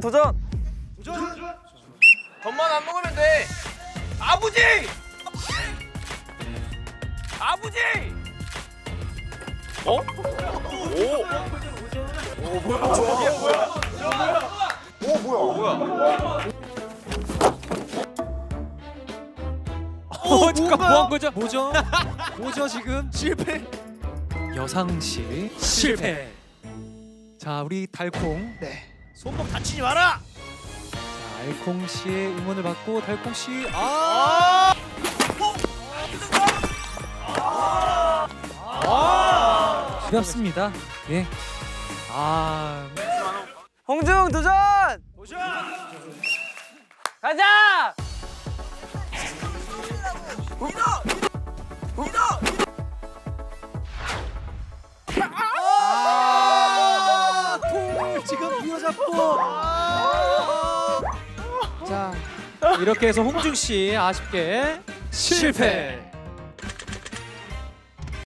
도전. 젖만 안 먹으면 돼. 아버지! 아버지! 어? 오. 오 뭐야? 저게 뭐야? 어, 잠깐 뭐한 거죠? 뭐죠? 뭐죠 지금? 실패. 여상시 실패. 자, 우리 달콩. 네. 손목 다치지 마라. 자, 알콩 씨의 응원을 받고 달콩 씨 아! 가볍습니다. 예. 아, 홍중 도전. 가자. 아, 비워잡고. 자, 이렇게 해서 홍중 씨 아쉽게 실패.